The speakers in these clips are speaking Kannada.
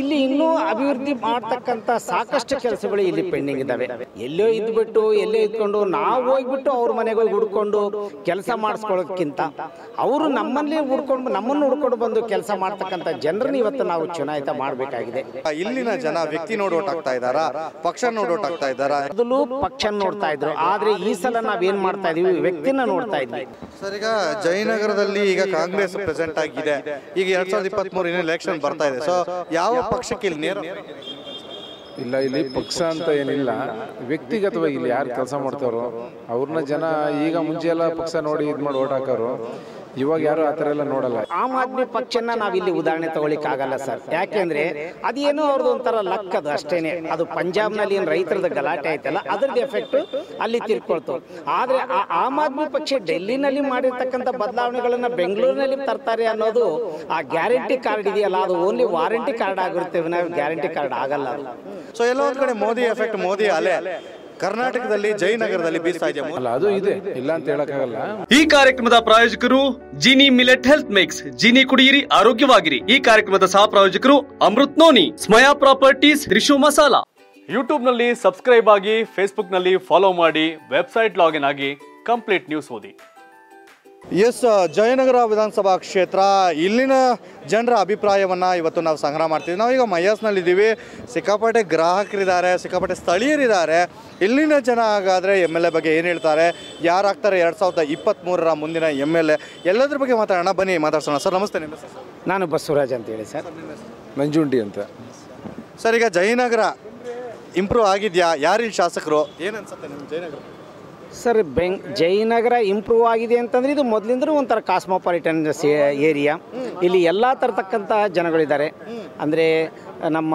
ಇಲ್ಲಿ ಇನ್ನೂ ಅಭಿವೃದ್ಧಿ ಮಾಡ್ತಕ್ಕಂಥ ಸಾಕಷ್ಟು ಕೆಲಸಗಳು ಇಲ್ಲಿ ಪೆಂಡಿಂಗ್ ಇದ್ದಾವೆ ಎಲ್ಲೋ ಇದ್ಬಿಟ್ಟು ಎಲ್ಲೋ ಇದ್ಕೊಂಡು ನಾವು ಹೋಗ್ಬಿಟ್ಟು ಅವ್ರ ಮನೆಗೆ ಹೋಗಿ ಹುಡ್ಕೊಂಡು ಕೆಲಸ ಮಾಡಿಸ್ಕೊಳ್ಳೋದಕ್ಕಿಂತ ಅವರು ನಮ್ಮಲ್ಲಿ ಹುಡ್ಕೊಂಡು ನಮ್ಮನ್ನು ಹುಡ್ಕೊಂಡು ಬಂದು ಕೆಲಸ ಮಾಡ್ತಕ್ಕಂಥ ಜನರನ್ನ ಇವತ್ತು ನಾವು ಚುನಾಯಿತ ಮಾಡಬೇಕಾಗಿದೆ. ಇಲ್ಲಿನ ಜನ ವ್ಯಕ್ತಿ ನೋಡೋಟ್ ಆಗ್ತಾ ಇದ್ದಾರ? ಪಕ್ಷ ನೋಡೋಟ್ ಆಗ್ತಾ ಇದ್ದಾರ? ಮೊದಲು ಪಕ್ಷ ನೋಡ್ತಾ ಇದ್ರು ಆದ್ರೆ ಈ ಸಲ ನಾವೇನ್ ಮಾಡ್ತಾ ಇದೀವಿ ವ್ಯಕ್ತಿನ ನೋಡ್ತಾ ಇದ್ವಿ. ಸರ್ ಈಗ ಜಯನಗರದಲ್ಲಿ ಈಗ ಕಾಂಗ್ರೆಸ್ ಪ್ರೆಸೆಂಟ್ ಆಗಿದೆ. ಈಗ ಎರಡ್ ಸಾವಿರದ ಇಪ್ಪತ್ತ್ ಮೂರು ಎಲೆಕ್ಷನ್ ಬರ್ತಾ ಇದೆ. ಸೊ ಯಾವ ಪಕ್ಷಕ್ಕೆ ಇಲ್ಲಿ ನೇರ ಇಲ್ಲ, ಇಲ್ಲಿ ಪಕ್ಷ ಅಂತ ಏನಿಲ್ಲ. ವ್ಯಕ್ತಿಗತವಾಗಿ ಇಲ್ಲಿ ಯಾರು ಕೆಲಸ ಮಾಡ್ತಾರೋ, ಅವ್ರನ್ನ ಜನ ಈಗ ಮುಂಚೆ ಎಲ್ಲ ಪಕ್ಷ ನೋಡಿ ಇದು ಮಾಡಿ ಓಟ್ ಹಾಕೋರು. ಇವಾಗ ಯಾರು ಆ ಥರ ಎಲ್ಲ ನೋಡಲ್ಲ. ಆಮ್ ಆದ್ಮಿ ಪಕ್ಷನ ನಾವಿಲ್ಲಿ ಉದಾಹರಣೆ ತಗೊಳ್ಳಿಕ್ ಆಗಲ್ಲ ಸರ್. ಯಾಕೆಂದ್ರೆ ಅದೇನೋ ಅವ್ರದ್ದು ಒಂಥರ ಲಕ್ ಅದು ಅಷ್ಟೇನೆ. ಅದು ಪಂಜಾಬ್ನಲ್ಲಿ ಏನು ರೈತರದ ಗಲಾಟೆ ಆಯ್ತಲ್ಲ ಅದ್ರದ್ದು ಎಫೆಕ್ಟ್ ಅಲ್ಲಿ ತಿರ್ಕೊಳ್ತು. ಆದ್ರೆ ಆ ಆಮ್ ಆದ್ಮಿ ಪಕ್ಷ ಡೆಲ್ಲಿನಲ್ಲಿ ಮಾಡಿರ್ತಕ್ಕಂಥ ಬದಲಾವಣೆಗಳನ್ನ ಬೆಂಗಳೂರಿನಲ್ಲಿ ತರ್ತಾರೆ ಅನ್ನೋದು ಆ ಗ್ಯಾರಂಟಿ ಕಾರ್ಡ್ ಇದೆಯಲ್ಲ ಅದು ಓನ್ಲಿ ವಾರಂಟಿ ಕಾರ್ಡ್ ಆಗಿರುತ್ತೆ ವಿನ ಗ್ಯಾರಂಟಿ ಕಾರ್ಡ್ ಆಗಲ್ಲ ಸೊ ಎಲ್ಲ ಒಂದ್ ಕಡೆ ಮೋದಿ ಎಫೆಕ್ಟ್ ಮೋದಿ ಅಲೆ. ಕರ್ನಾಟಕದಲ್ಲಿ ಜಯನಗರದಲ್ಲಿ ಬೀಸ್ತಾ ಇದೆ ಅಲ್ಲ ಅದು ಇದೆ. ಇಲ್ಲ ಅಂತ ಹೇಳಕ್ಕಾಗಲ್ಲ. ಈ ಕಾರ್ಯಕ್ರಮದ ಪ್ರಾಯೋಜಕರು Jini millet health mix. Jini ಕುಡಿಯಿರಿ ಆರೋಗ್ಯವಾಗಿರಿ. ಈ ಕಾರ್ಯಕ್ರಮದ ಸಹ ಪ್ರಾಯೋಜಕರು ಅಮೃತ್ ನೋನಿ ಸ್ಮಯಾ ಪ್ರಾಪರ್ಟೀಸ್ ರಿಶು ಮಸಾಲಾ. ಯೂಟ್ಯೂಬ್ನಲ್ಲಿ ಸಬ್ಸ್ಕ್ರೈಬ್ ಆಗಿ ಫೇಸ್ಬುಕ್ನಲ್ಲಿ ಫಾಲೋ ಮಾಡಿ ವೆಬ್ಸೈಟ್ ಲಾಗಿನ್ ಆಗಿ ಕಂಪ್ಲೀಟ್ ನ್ಯೂಸ್ ಓದಿ. ಎಸ್ ಜಯನಗರ ವಿಧಾನಸಭಾ ಕ್ಷೇತ್ರ ಇಲ್ಲಿನ ಜನರ ಅಭಿಪ್ರಾಯವನ್ನು ಇವತ್ತು ನಾವು ಸಂಗ್ರಹ ಮಾಡ್ತೀವಿ. ನಾವೀಗ ಮೈಯಾಸ್ನಲ್ಲಿದ್ದೀವಿ. ಸಿಕ್ಕಾಪಟ್ಟೆ ಗ್ರಾಹಕರಿದ್ದಾರೆ ಸಿಕ್ಕಾಪಟ್ಟೆ ಸ್ಥಳೀಯರಿದ್ದಾರೆ. ಇಲ್ಲಿನ ಜನ ಹಾಗಾದರೆ ಎಂ ಎಲ್ ಎ ಬಗ್ಗೆ ಏನು ಹೇಳ್ತಾರೆ? ಯಾರಾಗ್ತಾರೆ? ಎರಡು ಸಾವಿರದ ಇಪ್ಪತ್ತ್ಮೂರರ ಮುಂದಿನ ಎಂ ಎಲ್ ಎ. ಎಲ್ಲದ್ರ ಬಗ್ಗೆ ಮಾತಾಡೋಣ. ಬನ್ನಿ ಮಾತಾಡ್ಸೋಣ. ಸರ್ ನಮಸ್ತೆ ನಿಮ್ಮ ಸರ್? ನಾನು ಬಸವರಾಜ್ ಅಂತ ಹೇಳಿ ಸರ್. ಮಂಜುಂಡಿ ಅಂತ. ಸರ್ ಈಗ ಜಯನಗರ ಇಂಪ್ರೂವ್ ಆಗಿದೆಯಾ? ಯಾರಿಲ್ಲಿ ಶಾಸಕರು? ಏನು ಅನ್ಸುತ್ತೆ ನಿಮ್ಮ ಜಯನಗರ? ಸರ್, ಬೆಂಗ್, ಜಯನಗರ ಇಂಪ್ರೂವ್ ಆಗಿದೆ ಅಂತಂದ್ರೆ ಇದು ಮೊದಲಿಂದಲೂ ಒಂಥರ ಕಾಸ್ಮೋಪಾಲಿಟನ್ ಏರಿಯಾ. ಇಲ್ಲಿ ಎಲ್ಲ ತರತಕ್ಕಂಥ ಜನಗಳಿದ್ದಾರೆ. ಅಂದರೆ ನಮ್ಮ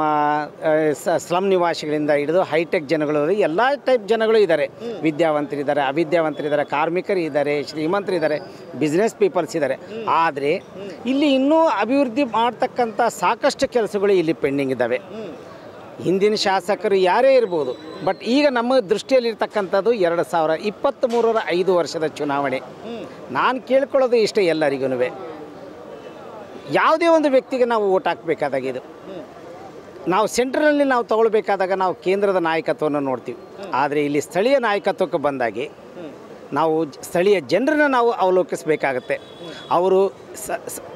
ಸ್ಲಮ್ ನಿವಾಸಿಗಳಿಂದ ಹಿಡಿದು ಹೈಟೆಕ್ ಜನಗಳು ಎಲ್ಲ ಟೈಪ್ ಜನಗಳು ಇದ್ದಾರೆ. ವಿದ್ಯಾವಂತರಿದ್ದಾರೆ, ಅವಿದ್ಯಾವಂತರಿದ್ದಾರೆ, ಕಾರ್ಮಿಕರು ಇದ್ದಾರೆ, ಶ್ರೀಮಂತರಿದ್ದಾರೆ ಬಿಸ್ನೆಸ್ ಪೀಪಲ್ಸ್ ಇದ್ದಾರೆ. ಆದರೆ ಇಲ್ಲಿ ಇನ್ನೂ ಅಭಿವೃದ್ಧಿ ಮಾಡ್ತಕ್ಕಂಥ ಸಾಕಷ್ಟು ಕೆಲಸಗಳು ಇಲ್ಲಿ ಪೆಂಡಿಂಗ್ ಇದ್ದಾವೆ. ಹಿಂದಿನ ಶಾಸಕರು ಯಾರೇ ಇರ್ಬೋದು ಬಟ್ ಈಗ ನಮ್ಮ ದೃಷ್ಟಿಯಲ್ಲಿರ್ತಕ್ಕಂಥದ್ದು ಎರಡು ಸಾವಿರ ಇಪ್ಪತ್ತ್ಮೂರರ ಐದು ವರ್ಷದ ಚುನಾವಣೆ. ನಾನು ಕೇಳ್ಕೊಳ್ಳೋದು ಇಷ್ಟೇ ಎಲ್ಲರಿಗೂ ಯಾವುದೇ ಒಂದು ವ್ಯಕ್ತಿಗೆ ನಾವು ಓಟ್ ಹಾಕಬೇಕಾದಾಗ ಇದು. ನಾವು ಸೆಂಟ್ರಲ್ನಲ್ಲಿ ನಾವು ತಗೊಳ್ಬೇಕಾದಾಗ ನಾವು ಕೇಂದ್ರದ ನಾಯಕತ್ವವನ್ನು ನೋಡ್ತೀವಿ. ಆದರೆ ಇಲ್ಲಿ ಸ್ಥಳೀಯ ನಾಯಕತ್ವಕ್ಕೆ ಬಂದಾಗಿ ನಾವು ಸ್ಥಳೀಯ ಜನರನ್ನು ನಾವು ಅವಲೋಕಿಸಬೇಕಾಗತ್ತೆ. ಅವರು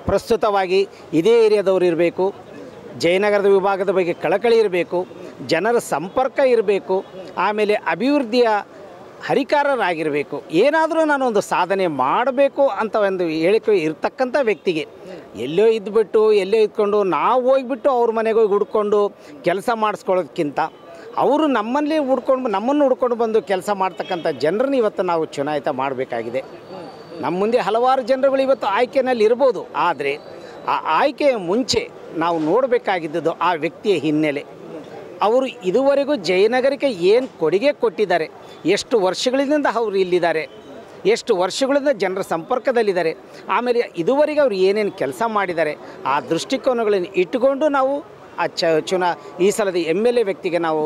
ಪ್ರಸ್ತುತವಾಗಿ ಇದೇ ಏರಿಯಾದವರು ಇರಬೇಕು ಜಯನಗರದ ವಿಭಾಗದ ಬಗ್ಗೆ ಕಳಕಳಿ ಇರಬೇಕು, ಜನರ ಸಂಪರ್ಕ ಇರಬೇಕು, ಆಮೇಲೆ ಅಭಿವೃದ್ಧಿಯ ಹರಿಕಾರರಾಗಿರಬೇಕು. ಏನಾದರೂ ನಾನು ಒಂದು ಸಾಧನೆ ಮಾಡಬೇಕು ಅಂತ ಒಂದು ಹೇಳಿಕೆ ಇರ್ತಕ್ಕಂಥ ವ್ಯಕ್ತಿಗೆ. ಎಲ್ಲೋ ಇದ್ದುಬಿಟ್ಟು ಎಲ್ಲೋ ಇದ್ಕೊಂಡು ನಾವು ಹೋಗ್ಬಿಟ್ಟು ಅವ್ರ ಮನೆಗೆ ಹೋಗಿ ಹುಡ್ಕೊಂಡು ಕೆಲಸ ಮಾಡಿಸ್ಕೊಳ್ಳೋದಕ್ಕಿಂತ ಅವರು ನಮ್ಮಲ್ಲಿ ಹುಡ್ಕೊಂಡು, ನಮ್ಮನ್ನು ಹುಡ್ಕೊಂಡು ಬಂದು ಕೆಲಸ ಮಾಡ್ತಕ್ಕಂಥ ಜನರನ್ನು ಇವತ್ತು ನಾವು ಚುನಾಯಿತ ಮಾಡಬೇಕಾಗಿದೆ. ನಮ್ಮ ಮುಂದೆ ಹಲವಾರು ಜನರುಗಳು ಇವತ್ತು ಆಯ್ಕೆನಲ್ಲಿ ಇರ್ಬೋದು. ಆದರೆ ಆ ಆಯ್ಕೆಯ ಮುಂಚೆ ನಾವು ನೋಡಬೇಕಾಗಿದ್ದದ್ದು ಆ ವ್ಯಕ್ತಿಯ ಹಿನ್ನೆಲೆ. ಅವರು ಇದುವರೆಗೂ ಜಯನಗರಕ್ಕೆ ಏನು ಕೊಡುಗೆ ಕೊಟ್ಟಿದ್ದಾರೆ, ಎಷ್ಟು ವರ್ಷಗಳಿಂದ ಅವರು ಇಲ್ಲಿದ್ದಾರೆ, ಎಷ್ಟು ವರ್ಷಗಳಿಂದ ಜನರ ಸಂಪರ್ಕದಲ್ಲಿದ್ದಾರೆ, ಆಮೇಲೆ ಇದುವರೆಗೆ ಅವರು ಏನೇನು ಕೆಲಸ ಮಾಡಿದ್ದಾರೆ, ಆ ದೃಷ್ಟಿಕೋನಗಳನ್ನು ಇಟ್ಟುಕೊಂಡು ನಾವು ಆ ಚ ಚುನಾ ಈ ಸಲದ ಎಂ ಎಲ್ ಎ ವ್ಯಕ್ತಿಗೆ ನಾವು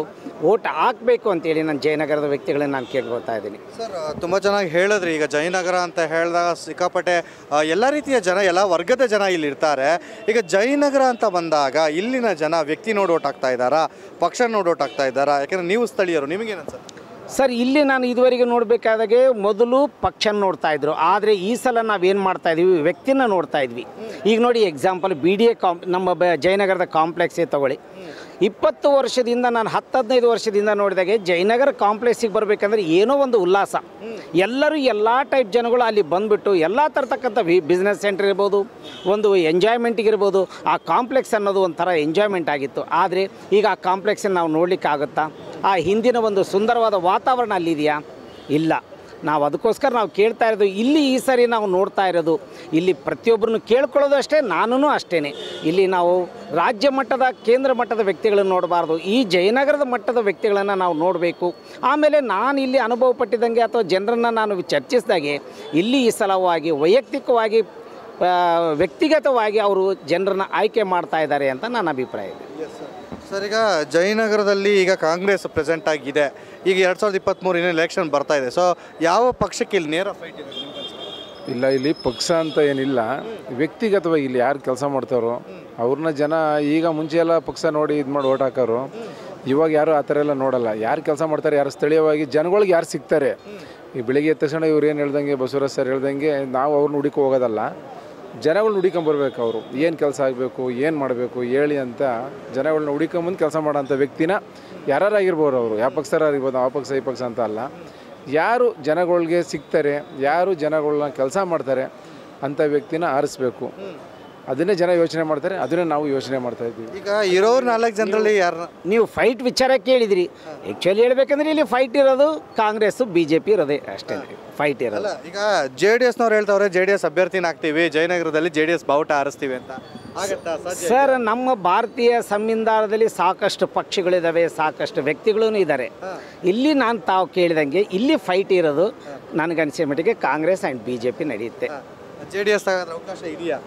ಓಟ್ ಹಾಕಬೇಕು ಅಂತೇಳಿ ನಾನು ಜಯನಗರದ ವ್ಯಕ್ತಿಗಳನ್ನ ನಾನು ಕೇಳ್ಕೊಳ್ತಾ ಇದ್ದೀನಿ. ಸರ್ ತುಂಬ ಚೆನ್ನಾಗಿ ಹೇಳಿದ್ರಿ. ಈಗ ಜಯನಗರ ಅಂತ ಹೇಳಿದಾಗ ಸಿಕ್ಕಾಪಟ್ಟೆ ಎಲ್ಲ ರೀತಿಯ ಜನ, ಎಲ್ಲ ವರ್ಗದ ಜನ ಇಲ್ಲಿ ಇರ್ತಾರೆ. ಈಗ ಜಯನಗರ ಅಂತ ಬಂದಾಗ ಇಲ್ಲಿನ ಜನ ವ್ಯಕ್ತಿ ನೋಡೋಟಾಗ್ತಾ ಇದ್ದಾರಾ? ಪಕ್ಷ ನೋಡೋಟಾಗ್ತಾ ಇದ್ದಾರಾ? ಯಾಕಂದರೆ ನೀವು ಸ್ಥಳೀಯರು, ನಿಮಗೇನು ಅನ್ಸುತ್ತೆ? ಸರ್, ಇಲ್ಲಿ ನಾನು ಇದುವರೆಗೆ ನೋಡಬೇಕಾದಾಗೆ ಮೊದಲು ಪಕ್ಷ ನೋಡ್ತಾ ಇದ್ರು. ಆದರೆ ಈ ಸಲ ನಾವೇನು ಮಾಡ್ತಾ ಇದೀವಿ? ವ್ಯಕ್ತಿನ ನೋಡ್ತಾ ಇದ್ವಿ. ಈಗ ನೋಡಿ ಎಕ್ಸಾಂಪಲ್ ಬಿ ಡಿ ಎ ಕಾಂಪ್ ನಮ್ಮ ಬ ಜಯನಗರದ ಕಾಂಪ್ಲೆಕ್ಸೇ ತಗೊಳ್ಳಿ. ಇಪ್ಪತ್ತು ವರ್ಷದಿಂದ ನಾನು ಹತ್ತು ಹದಿನೈದು ವರ್ಷದಿಂದ ನೋಡಿದಾಗೆ ಜಯನಗರ ಕಾಂಪ್ಲೆಕ್ಸಿಗೆ ಬರಬೇಕಂದ್ರೆ ಏನೋ ಒಂದು ಉಲ್ಲಾಸ. ಎಲ್ಲರೂ ಎಲ್ಲ ಟೈಪ್ ಜನಗಳು ಅಲ್ಲಿ ಬಂದುಬಿಟ್ಟು ಎಲ್ಲ ತರ್ತಕ್ಕಂಥ ವಿ ಬಿಸ್ನೆಸ್ ಸೆಂಟರ್ ಇರ್ಬೋದು, ಒಂದು ಎಂಜಾಯ್ಮೆಂಟಿಗಿರ್ಬೋದು ಆ ಕಾಂಪ್ಲೆಕ್ಸ್ ಅನ್ನೋದು ಒಂಥರ ಎಂಜಾಯ್ಮೆಂಟ್ ಆಗಿತ್ತು. ಆದರೆ ಈಗ ಆ ಕಾಂಪ್ಲೆಕ್ಸನ್ನು ನಾವು ನೋಡಲಿಕ್ಕೆ ಆಗುತ್ತಾ ಆ ಹಿಂದಿನ ಒಂದು ಸುಂದರವಾದ ವಾತಾವರಣ ಅಲ್ಲಿದೆಯಾ? ಇಲ್ಲ. ನಾವು ಅದಕ್ಕೋಸ್ಕರ ನಾವು ಕೇಳ್ತಾ ಇರೋದು, ಇಲ್ಲಿ ಈ ಸರಿ ನಾವು ನೋಡ್ತಾ ಇರೋದು, ಇಲ್ಲಿ ಪ್ರತಿಯೊಬ್ಬರನ್ನು ಕೇಳ್ಕೊಳ್ಳೋದು ಅಷ್ಟೇ ನಾನೂ ಅಷ್ಟೇ ಇಲ್ಲಿ ನಾವು ರಾಜ್ಯ ಮಟ್ಟದ, ಕೇಂದ್ರ ಮಟ್ಟದ ವ್ಯಕ್ತಿಗಳನ್ನು ನೋಡಬಾರ್ದು. ಈ ಜಯನಗರದ ಮಟ್ಟದ ವ್ಯಕ್ತಿಗಳನ್ನು ನಾವು ನೋಡಬೇಕು. ಆಮೇಲೆ ನಾನು ಇಲ್ಲಿ ಅನುಭವ ಪಟ್ಟಿದ್ದಂಗೆ ಅಥವಾ ಜನರನ್ನು ನಾನು ಚರ್ಚಿಸಿದಾಗೆ, ಇಲ್ಲಿ ಈ ಸಲವಾಗಿ ವೈಯಕ್ತಿಕವಾಗಿ ವ್ಯಕ್ತಿಗತವಾಗಿ ಅವರು ಜನರನ್ನು ಆಯ್ಕೆ ಮಾಡ್ತಾ ಇದ್ದಾರೆ ಅಂತ ನನ್ನ ಅಭಿಪ್ರಾಯ ಇದೆ. ಸರ್, ಈಗ ಜಯನಗರದಲ್ಲಿ ಈಗ ಕಾಂಗ್ರೆಸ್ ಪ್ರೆಸೆಂಟ್ ಆಗಿದೆ. ಈಗ ಎರಡು ಸಾವಿರದ ಇಪ್ಪತ್ತ್ಮೂರು ಎಲೆಕ್ಷನ್ ಬರ್ತಾ ಇದೆ. ಸೊ ಯಾವ ಪಕ್ಷಕ್ಕೆ ಇಲ್ಲಿ ನೇರ ಫೈಟ್ ಇದೆ ಇಲ್ಲ, ಇಲ್ಲಿ ಪಕ್ಷ ಅಂತ ಏನಿಲ್ಲ. ವ್ಯಕ್ತಿಗತವಾಗಿ ಇಲ್ಲಿ ಯಾರು ಕೆಲಸ ಮಾಡ್ತಾರೋ, ಅವ್ರನ್ನ ಜನ ಈಗ ಮುಂಚೆ ಎಲ್ಲ ಪಕ್ಷ ನೋಡಿ ಇದು ಮಾಡಿ ಓಟ್ ಹಾಕೋರು. ಇವಾಗ ಯಾರು ಆ ಥರ ಎಲ್ಲ ನೋಡಲ್ಲ. ಯಾರು ಕೆಲಸ ಮಾಡ್ತಾರೆ, ಯಾರು ಸ್ಥಳೀಯವಾಗಿ ಜನಗಳಿಗೆ ಯಾರು ಸಿಗ್ತಾರೆ? ಈ ಬೆಳಿಗ್ಗೆ ಎದ್ದ ತಕ್ಷಣ ಇವ್ರು ಏನು ಹೇಳ್ದಂಗೆ, ಬಸವರಾಜ್ ಸರ್ ಹೇಳ್ದಂಗೆ, ನಾವು ಅವ್ರನ್ನ ಹುಡುಕಿ ಹೋಗೋದಲ್ಲ. ಜನಗಳನ್ನ ಹುಡಿಕೊಂಬರ್ಬೇಕು ಅವರು. ಏನು ಕೆಲಸ ಆಗಬೇಕು ಏನು ಮಾಡಬೇಕು ಹೇಳಿ ಅಂತ ಜನಗಳನ್ನ ಹುಡಿಕೊಂಬಂದು ಕೆಲಸ ಮಾಡೋಂಥ ವ್ಯಕ್ತಿನ ಯಾರಾಗಿರ್ಬೋದು ಅವರು. ಯಾವ ಪಕ್ಷರಾಗಿರ್ಬೋದು ಆ ಪಕ್ಷ ಈ ಪಕ್ಷ ಅಂತ ಅಲ್ಲ. ಯಾರು ಜನಗಳಿಗೆ ಸಿಗ್ತಾರೆ ಯಾರು ಜನಗಳನ್ನ ಕೆಲಸ ಮಾಡ್ತಾರೆ ಅಂಥ ವ್ಯಕ್ತಿನ ಆರಿಸ್ಬೇಕು. ಅದನ್ನೇ ಜನ ಯೋಚನೆ ಮಾಡ್ತಾರೆ ಅದನ್ನೇ ನಾವು ಯೋಚನೆ ಮಾಡ್ತಾ ಇದ್ದೀವಿ. ಈಗ ಇರೋರು ನಾಲ್ಕು ಜನರಲ್ಲಿ ಯಾರು? ನೀವು ಫೈಟ್ ವಿಚಾರ ಕೇಳಿದಿರಿ. ಆ್ಯಕ್ಚುಲಿ ಹೇಳ್ಬೇಕಂದ್ರೆ ಇಲ್ಲಿ ಫೈಟ್ ಇರೋದು ಕಾಂಗ್ರೆಸ್ಸು ಬಿ ಜೆ ಪಿ ಇರೋದೇ ಅಷ್ಟೇ. ಫೈಟ್ ಇರಲ್ಲ. ಈಗ ಜೆ ಡಿ ಎಸ್ನವ್ರು ಹೇಳ್ತಾವ್ರೆ ಜೆ ಡಿ ಎಸ್ ಅಭ್ಯರ್ಥಿನ ಹಾಕ್ತೀವಿ ಜಯನಗರದಲ್ಲಿ ಜೆ ಡಿ ಎಸ್ ಬಾವುಟ ಆರಿಸ್ತೀವಿ ಅಂತ. ಆಗತ್ತಾ? ಸಾಧ್ಯ ಸರ್ ನಮ್ಮ ಭಾರತೀಯ ಸಂವಿಧಾನದಲ್ಲಿ ಸಾಕಷ್ಟು ಪಕ್ಷಗಳಿದ್ದಾವೆ ಸಾಕಷ್ಟು ವ್ಯಕ್ತಿಗಳೂ ಇದ್ದಾರೆ ಇಲ್ಲಿ ನಾನು ತಾವು ಕೇಳಿದಂಗೆ ಇಲ್ಲಿ ಫೈಟ್ ಇರೋದು ನನಗನ್ಸಿದ ಮಟ್ಟಿಗೆ Congress and B J P ನಡೆಯುತ್ತೆ. ಜೆ ಡಿ ಎಸ್ ಅವಕಾಶ ಇದೆಯಾ?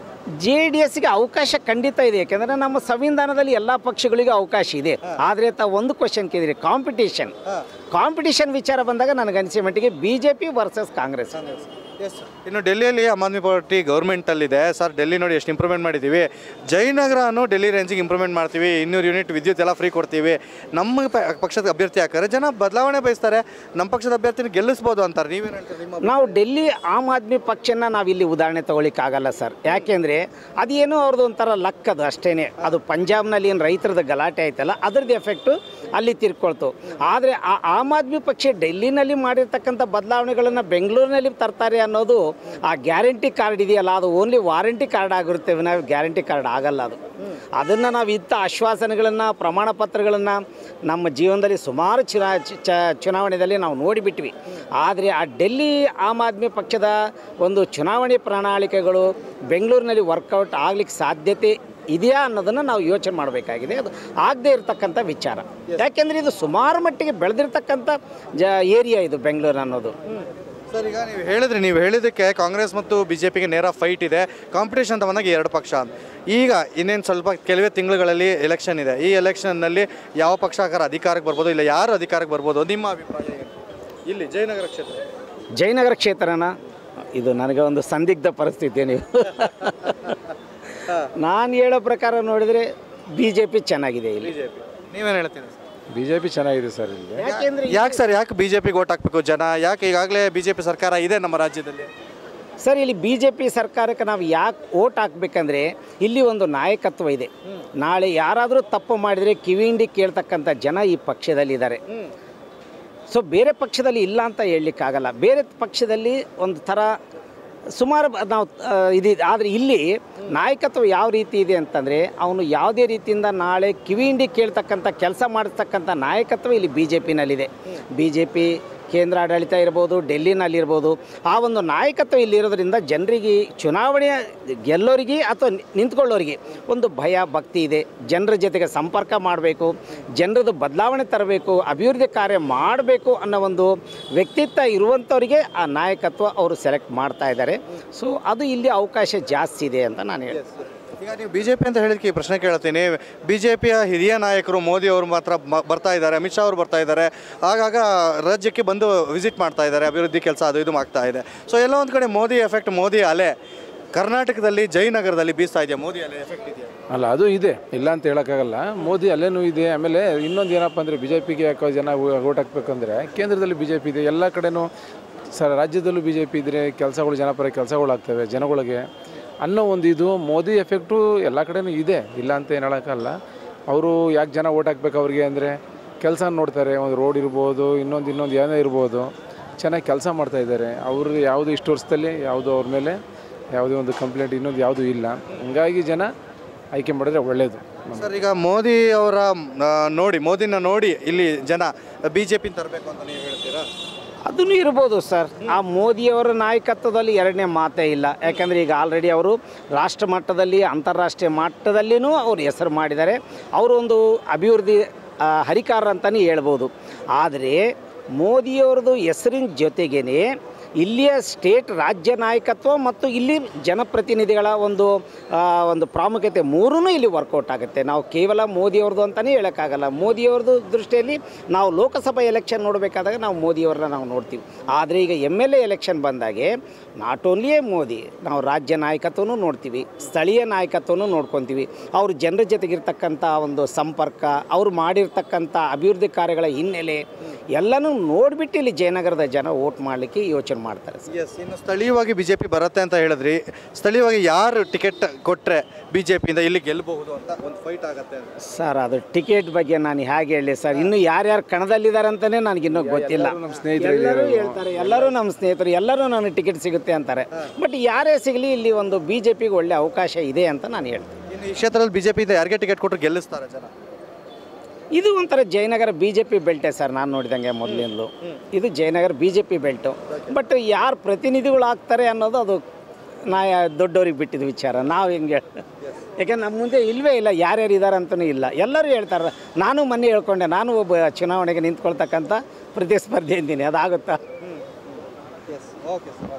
ಜೆ ಡಿ ಎಸ್ಗೆ ಅವಕಾಶ ಖಂಡಿತ ಇದೆ. ಯಾಕೆಂದರೆ ನಮ್ಮ ಸಂವಿಧಾನದಲ್ಲಿ ಎಲ್ಲ ಪಕ್ಷಗಳಿಗೂ ಅವಕಾಶ ಇದೆ. ಆದರೆ ತಾವು ಒಂದು ಕ್ವಶನ್ ಕೇಳಿದ್ರಿ ಕಾಂಪಿಟೇಷನ್ ಕಾಂಪಿಟೇಷನ್ ವಿಚಾರ ಬಂದಾಗ ನನಗನ್ಸಿದ ಮಟ್ಟಿಗೆ B J P versus Congress ಇನ್ನು ಡೆಲ್ಲಿಯಲ್ಲಿ ಆಮ್ ಆದ್ಮಿ ಪಾರ್ಟಿ ಗೌರ್ಮೆಂಟಲ್ಲಿದೆ. ಸರ್, ಡೆಲ್ಲಿ ನೋಡಿ ಎಷ್ಟು ಇಂಪ್ರೂವ್ಮೆಂಟ್ ಮಾಡಿದ್ದೀವಿ. ಜಯನಗರನು ಡೆಲ್ಲಿ ರೇಂಜಿಗೆ ಇಂಪ್ರೂವ್ಮೆಂಟ್ ಮಾಡ್ತೀವಿ. ಇನ್ನೂರು ಯೂನಿಟ್ ವಿದ್ಯುತ್ ಎಲ್ಲ ಫ್ರೀ ಕೊಡ್ತೀವಿ. ನಮ್ಮ ಪಕ್ಷದ ಅಭ್ಯರ್ಥಿ ಹಾಕಾರೆ ಜನ ಬದಲಾವಣೆ ಬಯಸ್ತಾರೆ. ನಮ್ಮ ಪಕ್ಷದ ಅಭ್ಯರ್ಥಿನ ಗೆಲ್ಲಿಸ್ಬೋದು ಅಂತಾರೆ. ನೀವೇನು ಹೇಳ್ತೀರಿ ನಾವು ಡೆಲ್ಲಿ ಆಮ್ ಆದ್ಮಿ ಪಕ್ಷನ ನಾವಿಲ್ಲಿ ಉದಾಹರಣೆ ತಗೊಳ್ಳಿಕ್ಕಾಗಲ್ಲ ಸರ್. ಯಾಕೆಂದರೆ ಅದೇನೋ ಅವ್ರದ್ದು ಒಂಥರ ಲಕ್ ಅದು ಅಷ್ಟೇ ಅದು ಪಂಜಾಬ್ನಲ್ಲಿ ಏನು ರೈತರದ ಗಲಾಟೆ ಆಯ್ತಲ್ಲ, ಅದ್ರದ್ದು ಎಫೆಕ್ಟು ಅಲ್ಲಿ ತಿರ್ಕೊಳ್ತು. ಆದರೆ ಆ ಆಮ್ ಆದ್ಮಿ ಪಕ್ಷ ಡೆಲ್ಲಿನಲ್ಲಿ ಮಾಡಿರ್ತಕ್ಕಂಥ ಬದಲಾವಣೆಗಳನ್ನು ಬೆಂಗಳೂರಿನಲ್ಲಿ ತರ್ತಾರೆ ಅನ್ನೋದು ಆ ಗ್ಯಾರಂಟಿ ಕಾರ್ಡ್ ಇದೆಯಲ್ಲ, ಅದು ಓನ್ಲಿ ವಾರಂಟಿ ಕಾರ್ಡ್ ಆಗಿರುತ್ತೆ ನಾವು ಗ್ಯಾರಂಟಿ ಕಾರ್ಡ್ ಆಗಲ್ಲ ಅದು. ಅದನ್ನು ನಾವು ಇತ್ತ ಆಶ್ವಾಸನೆಗಳನ್ನು, ಪ್ರಮಾಣ ಪತ್ರಗಳನ್ನು ನಮ್ಮ ಜೀವನದಲ್ಲಿ ಸುಮಾರು ಚುನಾ ಚ- ಚುನಾವಣೆಯಲ್ಲಿ ನಾವು ನೋಡಿಬಿಟ್ವಿ. ಆದರೆ ಆ ಡೆಲ್ಲಿ ಆಮ್ ಆದ್ಮಿ ಪಕ್ಷದ ಒಂದು ಚುನಾವಣೆ ಪ್ರಣಾಳಿಕೆಗಳು ಬೆಂಗಳೂರಿನಲ್ಲಿ ವರ್ಕೌಟ್ ಆಗ್ಲಿಕ್ಕೆ ಸಾಧ್ಯತೆ ಇದೆಯಾ ಅನ್ನೋದನ್ನು ನಾವು ಯೋಚನೆ ಮಾಡಬೇಕಾಗಿದೆ. ಅದು ಆಗದೇ ಇರತಕ್ಕಂಥ ವಿಚಾರ. ಯಾಕೆಂದರೆ ಇದು ಸುಮಾರು ಮಟ್ಟಿಗೆ ಬೆಳೆದಿರ್ತಕ್ಕಂಥ ಜ ಏರಿಯಾ ಇದು ಬೆಂಗಳೂರು ಅನ್ನೋದು. ಸರ್ ಈಗ ನೀವು ಹೇಳಿದ್ರಿ ನೀವು ಹೇಳಿದ್ದಕ್ಕೆ ಕಾಂಗ್ರೆಸ್ ಮತ್ತು ಬಿ ಜೆ ಪಿಗೆ ನೇರ ಫೈಟ್ ಇದೆ. ಕಾಂಪಿಟೇಷನ್ ಅಂತ ಬಂದಾಗ ಎರಡು ಪಕ್ಷ. ಅಂತ ಈಗ ಇನ್ನೇನು ಸ್ವಲ್ಪ ಕೆಲವೇ ತಿಂಗಳುಗಳಲ್ಲಿ ಎಲೆಕ್ಷನ್ ಇದೆ. ಈ ಎಲೆಕ್ಷನ್ನಲ್ಲಿ ಯಾವ ಪಕ್ಷಕಾರ ಅಧಿಕಾರಕ್ಕೆ ಬರ್ಬೋದು ಇಲ್ಲ ಯಾರು ಅಧಿಕಾರಕ್ಕೆ ಬರ್ಬೋದು? ನಿಮ್ಮ ಅಭಿಪ್ರಾಯ ಏನು? ಇಲ್ಲಿ ಜಯನಗರ ಕ್ಷೇತ್ರ. ಜಯನಗರ ಕ್ಷೇತ್ರನ? ಇದು ನನಗೆ ಒಂದು ಸಂದಿಗ್ಧ ಪರಿಸ್ಥಿತಿ ನೀವು. ನಾನು ಹೇಳೋ ಪ್ರಕಾರ ನೋಡಿದರೆ ಬಿ ಜೆ ಪಿ ಚೆನ್ನಾಗಿದೆ ಇಲ್ಲಿ. ಬಿಜೆಪಿ. ನೀವೇನು ಹೇಳ್ತೀರಿ? ಬಿ ಜೆ ಪಿ ಚೆನ್ನಾಗಿದೆ ಸರ್ ಇಲ್ಲಿ. ಯಾಕೆಂದರೆ ಯಾಕೆ ಸರ್ ಯಾಕೆ ಬಿ ಜೆ ಪಿಗೆ ಓಟ್ ಹಾಕಬೇಕು ಜನ? ಯಾಕೆ ಈಗಾಗಲೇ ಬಿ ಜೆ ಪಿ ಸರ್ಕಾರ ಇದೆ ನಮ್ಮ ರಾಜ್ಯದಲ್ಲಿ? ಸರ್ ಇಲ್ಲಿ ಬಿ ಜೆ ಪಿ ಸರ್ಕಾರಕ್ಕೆ ನಾವು ಯಾಕೆ ಓಟ್ ಹಾಕ್ಬೇಕಂದ್ರೆ ಇಲ್ಲಿ ಒಂದು ನಾಯಕತ್ವ ಇದೆ. ನಾಳೆ ಯಾರಾದರೂ ತಪ್ಪು ಮಾಡಿದರೆ ಕಿವಿಂಡಿ ಕೇಳ್ತಕ್ಕಂಥ ಜನ ಈ ಪಕ್ಷದಲ್ಲಿದ್ದಾರೆ. ಸೊ ಬೇರೆ ಪಕ್ಷದಲ್ಲಿ ಇಲ್ಲ ಅಂತ ಹೇಳಲಿಕ್ಕಾಗಲ್ಲ. ಬೇರೆ ಪಕ್ಷದಲ್ಲಿ ಒಂದು ಥರ ಸುಮಾರು ನಾವು ಇದು ಆದರೆ ಇಲ್ಲಿ ನಾಯಕತ್ವ ಯಾವ ರೀತಿ ಇದೆ ಅಂತಂದರೆ, ಅವನು ಯಾವುದೇ ರೀತಿಯಿಂದ ನಾಳೆ ಕಿವಿಂಡಿ ಕೇಳ್ತಕ್ಕಂಥ, ಕೆಲಸ ಮಾಡತಕ್ಕಂಥ ನಾಯಕತ್ವ ಇಲ್ಲಿ ಬಿ ಜೆ ಪಿನಲ್ಲಿದೆ ಬಿ ಜೆ ಪಿ ಕೇಂದ್ರ ಆಡಳಿತ ಇರ್ಬೋದು, ಡೆಲ್ಲಿನಲ್ಲಿರ್ಬೋದು, ಆ ಒಂದು ನಾಯಕತ್ವ ಇಲ್ಲಿರೋದ್ರಿಂದ ಜನರಿಗೆ ಚುನಾವಣೆ ಗೆಲ್ಲೋರಿಗೆ ಅಥವಾ ನಿಂತ್ಕೊಳ್ಳೋರಿಗೆ ಒಂದು ಭಯ, ಭಕ್ತಿ ಇದೆ. ಜನರ ಜೊತೆಗೆ ಸಂಪರ್ಕ ಮಾಡಬೇಕು, ಜನರದ್ದು ಬದಲಾವಣೆ ತರಬೇಕು, ಅಭಿವೃದ್ಧಿ ಕಾರ್ಯ ಮಾಡಬೇಕು ಅನ್ನೋ ಒಂದು ವ್ಯಕ್ತಿತ್ವ ಇರುವಂಥವರಿಗೆ ಆ ನಾಯಕತ್ವ ಅವರು ಸೆಲೆಕ್ಟ್ ಮಾಡ್ತಾ ಇದ್ದಾರೆ. ಸೊ ಅದು ಇಲ್ಲಿ ಅವಕಾಶ ಜಾಸ್ತಿ ಇದೆ ಅಂತ ನಾನು ಹೇಳ್ತೀನಿ. ಈಗ ನೀವು ಬಿಜೆಪಿ ಅಂತ ಹೇಳಿದಕ್ಕೆ ಈ ಪ್ರಶ್ನೆ ಕೇಳ್ತೀನಿ. ಬಿ ಜೆ ಪಿಯ ಹಿರಿಯ ನಾಯಕರು ಮೋದಿ ಅವರು ಮಾತ್ರ ಬರ್ತಾ ಇದ್ದಾರೆ, ಅಮಿತ್ ಶಾ ಅವರು ಬರ್ತಾ ಇದ್ದಾರೆ. ಆಗಾಗ ರಾಜ್ಯಕ್ಕೆ ಬಂದು ವಿಸಿಟ್ ಮಾಡ್ತಾ ಇದ್ದಾರೆ, ಅಭಿವೃದ್ಧಿ ಕೆಲಸ ಅದು ಇದು ಆಗ್ತಾ ಇದೆ. ಸೊ ಎಲ್ಲ ಒಂದು ಕಡೆ ಮೋದಿ ಎಫೆಕ್ಟ್ ಮೋದಿ ಅಲೆ. ಕರ್ನಾಟಕದಲ್ಲಿ ಜಯನಗರದಲ್ಲಿ ಬೀಸ್ತಾ ಇದೆಯಾ? ಮೋದಿ ಅಲೆ ಎಫೆಕ್ಟ್ ಇದೆಯಾ? ಅಲ್ಲ, ಅದು ಇದೆ. ಇಲ್ಲ ಅಂತ ಹೇಳೋಕ್ಕಾಗಲ್ಲ. ಮೋದಿ ಅಲ್ಲೇನೂ ಇದೆ. ಆಮೇಲೆ ಇನ್ನೊಂದು ಏನಪ್ಪ ಅಂದರೆ ಬಿ ಜೆ ಪಿಗೆ ಯಾಕೋ ಜನ ಓಟ್ ಹಾಕ್ಬೇಕಂದ್ರೆ ಕೇಂದ್ರದಲ್ಲಿ ಬಿ ಜೆ ಪಿ ಇದೆ. ಎಲ್ಲ ಕಡೆನೂ ಸರ್, ರಾಜ್ಯದಲ್ಲೂ ಬಿ ಜೆ ಪಿ ಇದ್ದರೆ ಕೆಲಸಗಳು ಜನಪರ ಕೆಲಸಗಳಾಗ್ತವೆ, ಜನಗಳಿಗೆ. ಅನ್ನೋ ಒಂದು ಇದು ಮೋದಿ ಎಫೆಕ್ಟು ಎಲ್ಲ ಕಡೆನೂ ಇದೆ. ಇಲ್ಲ ಅಂತ ಏನು ಹೇಳೋಕ್ಕಲ್ಲ ಅವರು ಯಾಕೆ ಜನ ಓಟ್ ಹಾಕ್ಬೇಕು ಅವ್ರಿಗೆ ಅಂದರೆ ಕೆಲಸ ನೋಡ್ತಾರೆ. ಒಂದು ರೋಡ್ ಇರ್ಬೋದು, ಇನ್ನೊಂದು ಇನ್ನೊಂದು ಏನೋ ಇರ್ಬೋದು. ಚೆನ್ನಾಗಿ ಕೆಲಸ ಮಾಡ್ತಾ ಇದ್ದಾರೆ. ಅವರು ಯಾವುದು ಇಷ್ಟು ವರ್ಷದಲ್ಲಿ, ಯಾವುದು ಅವ್ರ ಮೇಲೆ, ಯಾವುದೇ ಒಂದು ಕಂಪ್ಲೇಂಟ್ ಇನ್ನೊಂದು ಯಾವುದೂ ಇಲ್ಲ. ಹಂಗಾಗಿ ಜನ ಆಯ್ಕೆ ಮಾಡಿದ್ರೆ ಒಳ್ಳೆಯದು ಸರ್, ಈಗ ಮೋದಿ ಅವರ ನೋಡಿ, ಮೋದಿನ ನೋಡಿ ಇಲ್ಲಿ ಜನ ಬಿ ಜೆ ಪಿ ತರಬೇಕು ಅಂತ ನೀವು ಹೇಳ್ತೀರಾ? ಅದನ್ನು ಇರ್ಬೋದು ಸರ್. ಆ ಮೋದಿಯವರ ನಾಯಕತ್ವದಲ್ಲಿ ಎರಡನೇ ಮಾತೇ ಇಲ್ಲ. ಯಾಕಂದರೆ ಈಗ ಆಲ್ರೆಡಿ ಅವರು ರಾಷ್ಟ್ರ ಮಟ್ಟದಲ್ಲಿ ಅಂತಾರಾಷ್ಟ್ರೀಯ ಮಟ್ಟದಲ್ಲಿಯೂ ಅವರು ಹೆಸರು ಮಾಡಿದ್ದಾರೆ. ಅವರೊಂದು ಅಭಿವೃದ್ಧಿ ಹರಿಕಾರ ಅಂತಲೇ ಹೇಳ್ಬೋದು. ಆದರೆ ಮೋದಿಯವ್ರದ್ದು ಹೆಸರಿನ ಜೊತೆಗೇ ಇಲ್ಲಿಯ ಸ್ಟೇಟ್ ರಾಜ್ಯ ನಾಯಕತ್ವ ಮತ್ತು ಇಲ್ಲಿ ಜನಪ್ರತಿನಿಧಿಗಳ ಒಂದು ಒಂದು ಪ್ರಾಮುಖ್ಯತೆ ಮೂರೂ ಇಲ್ಲಿ ವರ್ಕೌಟ್ ಆಗುತ್ತೆ. ನಾವು ಕೇವಲ ಮೋದಿಯವ್ರದ್ದು ಅಂತಲೇ ಹೇಳೋಕ್ಕಾಗಲ್ಲ. ಮೋದಿಯವ್ರದ್ದು ದೃಷ್ಟಿಯಲ್ಲಿ ನಾವು ಲೋಕಸಭಾ ಎಲೆಕ್ಷನ್ ನೋಡಬೇಕಾದಾಗ ನಾವು ಮೋದಿಯವ್ರನ್ನ ನಾವು ನೋಡ್ತೀವಿ. ಆದರೆ ಈಗ ಎಂ ಎಲ್ ಎ ಎಲೆಕ್ಷನ್ ಬಂದಾಗೆ ನಾಟ್ ಓನ್ಲಿಯೇ ಮೋದಿ, ನಾವು ರಾಜ್ಯ ನಾಯಕತ್ವನೂ ನೋಡ್ತೀವಿ, ಸ್ಥಳೀಯ ನಾಯಕತ್ವನೂ ನೋಡ್ಕೊತೀವಿ. ಅವರು ಜನರ ಜೊತೆಗಿರ್ತಕ್ಕಂಥ ಒಂದು ಸಂಪರ್ಕ, ಅವರು ಮಾಡಿರ್ತಕ್ಕಂಥ ಅಭಿವೃದ್ಧಿ ಕಾರ್ಯಗಳ ಹಿನ್ನೆಲೆ ಎಲ್ಲನೂ ನೋಡಿಬಿಟ್ಟು ಇಲ್ಲಿ ಜಯನಗರದ ಜನ ವೋಟ್ ಮಾಡಲಿಕ್ಕೆ ಯೋಚನೆ ಮಾಡ್ತಾರೆ ಸರ್. ಎಸ್ ಇನ್ನು ಸ್ಥಳೀಯವಾಗಿ ಬಿ ಜೆ ಪಿ ಬರುತ್ತೆ ಅಂತ ಹೇಳಿದ್ರಿ. ಸ್ಥಳೀಯವಾಗಿ ಯಾರು ಟಿಕೆಟ್ ಕೊಟ್ಟರೆ ಬಿ ಜೆ ಪಿಯಿಂದ ಇಲ್ಲಿ ಗೆಲ್ಲಬಹುದು ಅಂತ ಒಂದು ಫೈಟ್ ಆಗುತ್ತೆ ಸರ್ ಅದು ಟಿಕೆಟ್ ಬಗ್ಗೆ ನಾನು ಹೇಗೆ ಹೇಳಿ ಸರ್ ಇನ್ನು ಯಾರ್ಯಾರು ಕಣದಲ್ಲಿದ್ದಾರೆ ಅಂತಲೇ ನನಗಿನ್ನೂ ಗೊತ್ತಿಲ್ಲ. ನಮ್ಮ ಸ್ನೇಹಿತರು ಎಲ್ಲರೂ ಹೇಳ್ತಾರೆ ಎಲ್ಲರೂ ನಮ್ಮ ಸ್ನೇಹಿತರು ಎಲ್ಲರೂ ನನಗೆ ಟಿಕೆಟ್ ಸಿಗುತ್ತೆ ಅಂತಾರೆ. ಬಟ್ ಯಾರೇ ಸಿಗಲಿ ಇಲ್ಲಿ ಒಂದು ಬಿ ಜೆ ಪಿಗೆ ಒಳ್ಳೆ ಅವಕಾಶ ಇದೆ ಅಂತ ನಾನು ಹೇಳ್ತೀನಿ. ಇನ್ನು ಈ ಕ್ಷೇತ್ರದಲ್ಲಿ ಬಿ ಜೆ ಪಿಯಿಂದ ಯಾರಿಗೆ ಟಿಕೆಟ್ ಕೊಟ್ಟರು ಗೆಲ್ಲಿಸ್ತಾರೆ ಜನ? ಇದು ಒಂಥರ ಜಯನಗರ ಬಿ ಜೆ ಪಿ ಬೆಲ್ಟೇ ಸರ್ ನಾನು ನೋಡಿದಂಗೆ ಮೊದಲಿಂದಲೂ. ಇದು Jayanagar B J P belt. But ಯಾರು ಪ್ರತಿನಿಧಿಗಳು ಆಗ್ತಾರೆ ಅನ್ನೋದು ಅದು ನಾ ದೊಡ್ಡವ್ರಿಗೆ ಬಿಟ್ಟಿದ್ದು ವಿಚಾರ. ನಾವು ಹೆಂಗೆ ಯಾಕೆಂದ್ರೆ ನಮ್ಮ ಮುಂದೆ ಇಲ್ಲವೇ ಇಲ್ಲ ಯಾರ್ಯಾರು ಇದ್ದಾರೆ ಅಂತಲೂ ಇಲ್ಲ. ಎಲ್ಲರೂ ಹೇಳ್ತಾರೆ ನಾನು ಮೊನ್ನೆ ಹೇಳ್ಕೊಂಡೆ ನಾನು ಒಬ್ಬ ಚುನಾವಣೆಗೆ ನಿಂತ್ಕೊಳ್ತಕ್ಕಂಥ ಪ್ರತಿಸ್ಪರ್ಧಿ ಇದ್ದೀನಿ ಅದಾಗುತ್ತಾ? Yes okay sir